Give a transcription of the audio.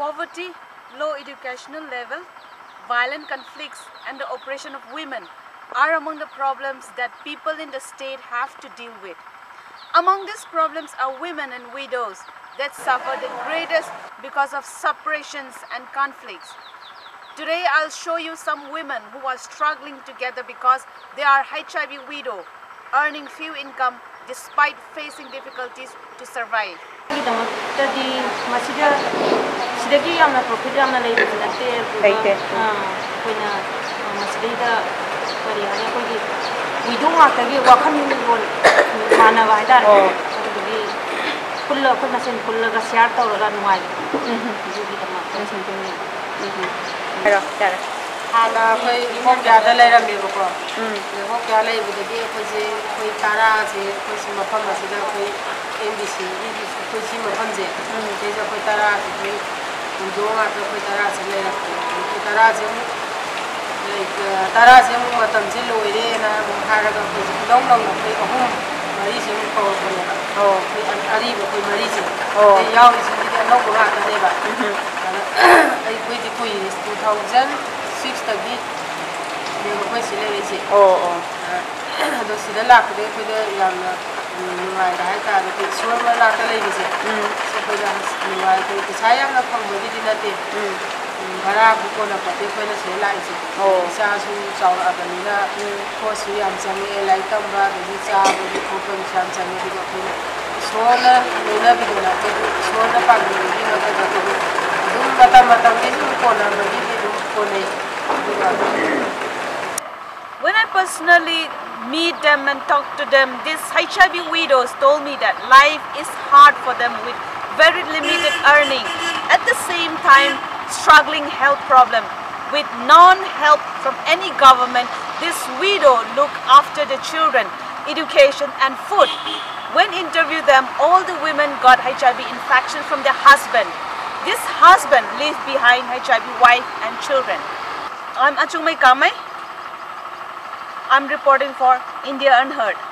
Poverty, low educational level, violent conflicts, and the oppression of women are among the problems that people in the state have to deal with. Among these problems are women and widows that suffer the greatest because of separations and conflicts. Today I'll show you some women who are struggling together because they are HIV widow, earning few income despite facing difficulties to survive. ꯒꯤꯗꯃꯛꯇꯗꯤ ꯃꯁꯤꯗ ꯁꯤꯗꯒꯤ ꯌꯥꯝꯅ profit ꯌꯥꯝꯅ ꯂꯩꯕꯗꯤ ꯅꯠꯇꯦ ꯑꯗꯨꯒ ꯂꯩꯇꯦ. ꯑꯥ, ꯑꯩꯈꯣꯏꯅ ꯑꯥ, ꯃꯁꯤꯗꯩꯗ ꯀꯔꯤ ꯍꯥꯏꯅꯤ ꯑꯩꯈꯣꯏꯒꯤ ꯋꯤꯗꯣ ꯉꯥꯛꯇꯒꯤ ꯋꯥꯈꯜꯂꯣꯟ ꯃꯥꯟꯅꯕ ꯍꯥꯏꯇꯥꯔꯦ ꯑꯣ. ꯑꯗꯨꯗꯒꯤ ꯄꯨꯜꯂ ꯑꯩꯈꯣꯏ ꯃꯁꯦꯟ ꯄꯨꯜꯂꯒ ꯁꯤꯌꯥꯔ ꯇꯧꯔꯒ ꯅꯨꯡꯉꯥꯏꯕ ꯑꯗꯨꯒꯤꯗꯃꯛꯇ ꯁꯦꯝꯗꯣꯛꯅꯤ ꯍꯥꯏꯔꯣ ꯌꯥꯔꯦ ꯍꯥꯟꯅ ꯑꯩꯈꯣꯏ ꯍꯣꯝ ꯀꯌꯥꯗ ꯂꯩꯔꯝꯃꯦꯕꯀꯣ ꯎꯝ ꯍꯣꯝ ꯀꯌꯥ ꯂꯩꯕꯗꯒꯤ ꯑꯩꯈꯣꯏꯁꯦ ꯑꯩꯈꯣꯏ ꯇꯔꯥꯁꯦ ꯑꯩꯈꯣꯏ ꯁꯤ ꯃꯐꯝ ꯑꯁꯤꯗ ꯑꯩꯈꯣꯏ ꯑꯦꯝ ꯕꯤ ꯁꯤ ꯑꯩꯈꯣꯏ ꯁꯤ ꯃꯐꯝꯁꯦ ꯁꯤꯗꯩꯁꯤꯗ ꯑꯩꯈꯣꯏ ꯇꯔꯥꯁꯦ ꯑꯩꯈꯣꯏ ꯍꯨꯟꯗꯣꯛ ꯉꯥꯛꯇ ꯑꯩꯈꯣꯏ ꯇꯔꯥꯁꯦ ꯂꯩꯔꯛꯄꯅꯦ ꯑꯩꯈꯣꯏ ꯇꯔꯥꯁꯦ ꯑꯃꯨꯛ ꯂꯩ- ꯇꯔꯥꯁꯦ ꯑꯃꯨꯛ ꯃꯇꯝꯁꯦ ꯂꯣꯏꯔꯦꯅ ꯑꯃꯨꯛ ꯍꯥꯏꯔꯒ ꯑꯩꯈꯣꯏꯁꯦ ꯏꯅꯧ ꯅꯧꯅ ꯑꯩꯈꯣꯏ ꯑꯍꯨꯝ ꯃꯔꯤꯁꯦ ꯑꯃꯨꯛ ꯀꯧꯔꯛꯄꯅꯦꯕ ꯑꯣ ꯑꯩꯈꯣꯏ ꯑ- ꯑꯔꯤꯕ ꯑꯩꯈꯣꯏ ꯃꯔꯤꯁꯦ ꯑꯣ. ꯑꯗꯩ ꯌꯥꯎꯔꯤꯁꯤꯡꯁꯤꯗꯤ ꯑꯅꯧꯕ ꯉꯥꯛꯇꯅꯦꯕ ꯑꯗ ꯑꯩꯈꯣꯏꯗꯤ ꯀꯨꯏꯔꯦ ꯇꯨ ꯊꯥꯎꯖꯟ ꯁꯤꯛꯁꯇꯒꯤ ꯑꯩꯈꯣꯏ ꯁꯤ ꯂꯩꯔꯤꯁꯦ ꯑꯣ ꯑꯣ ꯑꯗꯣ ꯁꯤꯗ ꯂꯥꯛꯄꯗ ꯑꯩꯈꯣꯏꯗ ꯌꯥꯝꯅ ꯅꯨꯡꯉꯥꯏꯕ ꯍꯥꯏꯇꯥꯔꯦ ꯑꯩꯈꯣꯏ ꯏꯁꯣꯔ ꯃꯅꯥꯛꯇ ꯂꯩꯕꯁꯦ ꯎꯝ ꯁꯤ ꯑꯩꯈꯣꯏꯗ ꯅꯨꯡꯉꯥꯏ ꯑꯩꯈꯣꯏ ꯄꯩꯁꯥ ꯌꯥꯝꯅ ꯐꯪꯕꯒꯤꯗꯤ ꯅꯠꯇꯦ ꯎꯝ ꯎꯝ, ꯚꯔꯥꯕꯨ ꯀꯣꯟꯅꯄꯣꯠꯇꯦ ꯑꯩꯈꯣꯏꯅ ꯁꯤꯗ ꯂꯥꯛꯏꯁꯦ ꯑꯣ. ꯏꯆꯥꯁꯨ ꯆꯥꯎꯔꯛꯑꯕꯅꯤꯅ ꯄꯣꯠꯁꯨ ꯌꯥꯝ ꯆꯪꯉꯛꯑꯦ ꯂꯥꯏꯔꯤꯛ ꯇꯝꯕ ꯑꯗꯒꯤ ꯆꯥꯕꯒꯤ ꯈꯣꯠꯄꯒꯤꯁꯨ ꯌꯥꯝ ꯆꯪꯉꯦ ꯑꯗꯨꯒ ꯑꯩꯈꯣꯏꯅ ꯏꯁꯣꯔꯅ ꯂꯣꯏꯅꯕꯤꯗꯅ ꯑꯩꯈꯣꯏꯕꯨ ꯏꯁꯣꯔꯅ ꯄꯥꯡꯕꯤꯕꯒꯤ ꯃꯊꯛꯇ ꯑꯩꯈꯣꯏꯕꯨ ꯑꯗꯨꯝ ꯃꯇꯝ ꯃꯇꯝꯒꯤ ꯁꯨꯝ ꯀꯣꯟꯅꯕꯒꯤꯗꯤ ꯑꯗꯨꯝ ꯀꯣꯟꯅꯩ ꯑꯗꯨꯒ When I personally meet them and talk to them, these HIV widows told me that life is hard for them with very limited earning. At the same time, struggling health problem. With non-help from any government, this widow look after the children, education and food. When interview them, all the women got HIV infection from their husband. This husband leaves behind HIV wife and children. I'm Achungmei Kamai. I'm reporting for India Unheard.